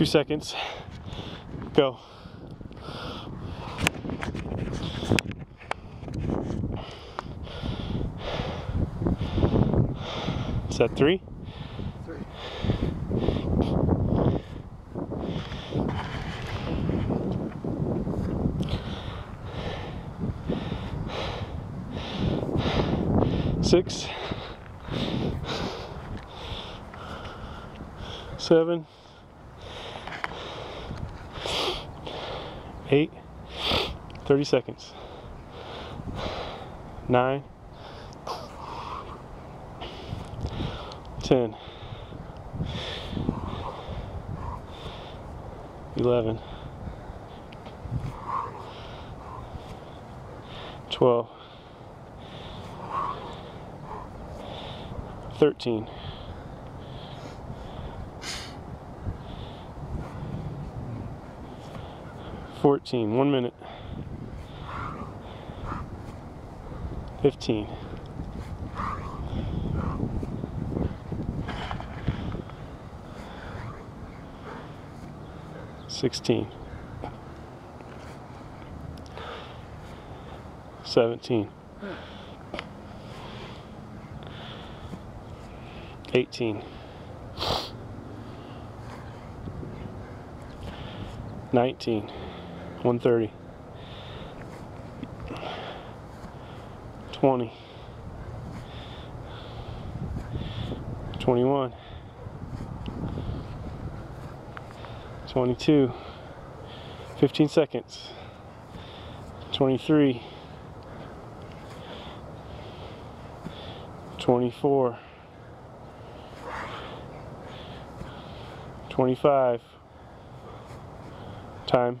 Two seconds. Go. Is that three? Three. Six. Seven. Eight. 30 seconds. Nine. 10 11 12 13 14 1 minute. 15 16 17 18 19 130 20 21 22 15 seconds. 23 24 25 time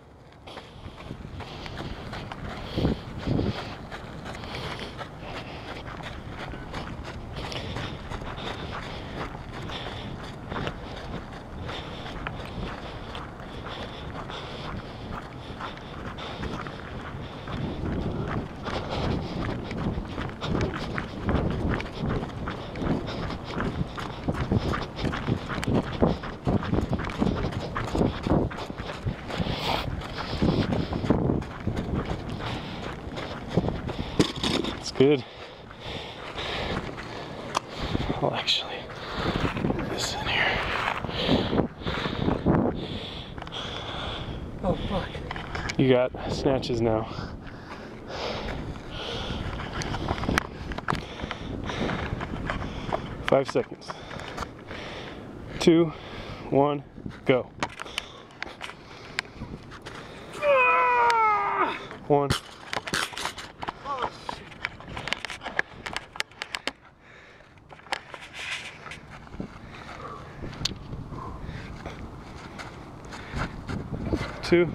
Good. I'll actually put this in here. Oh fuck. You got snatches now. Five seconds. Two, one, go. One. Two.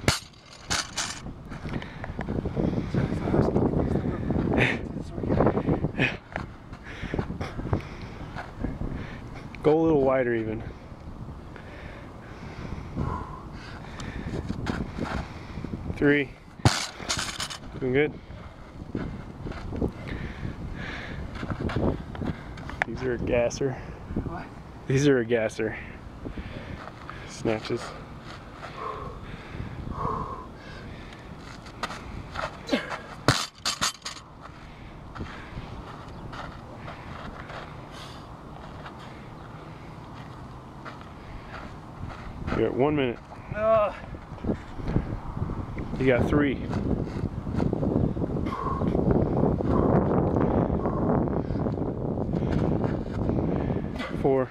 Go a little wider even. Three. Doing good. These are a gasser. What? These are a gasser. Snatches. You're at one minute. Uh, You got three. Four.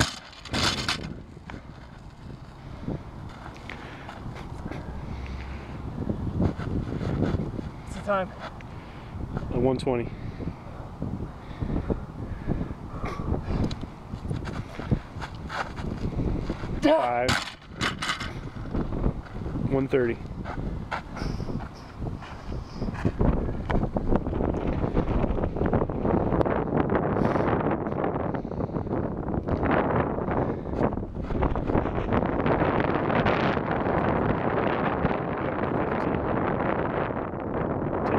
What's the time? A 120. Five. 130.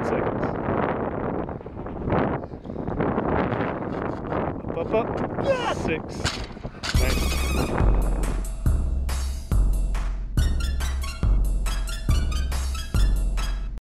Ten. Up, up, up. Six. Nice.